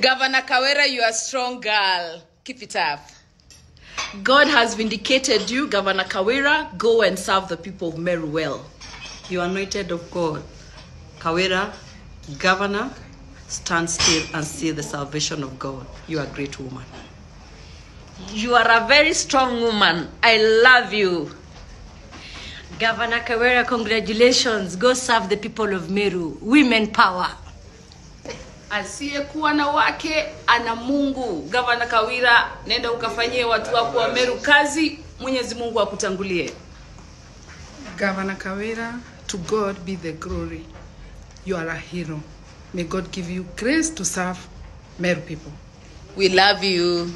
Governor Kawira, you are a strong girl. Keep it up. God has vindicated you, Governor Kawira. Go and serve the people of Meru well. You are anointed of God. Kawira, Governor, stand still and see the salvation of God. You are a great woman. You are a very strong woman. I love you. Governor Kawira, congratulations. Go serve the people of Meru. Women power. Asiyekuwa na wake ana Mungu. Gavana Kawira, nenda ukafanyie watu wako wa Meru kazi. Mwenyezi Mungu akutangulie. Gavana Kawira, to God be the glory. You are a hero. May God give you grace to serve Meru people. We love you.